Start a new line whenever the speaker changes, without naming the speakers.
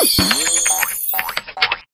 Oh!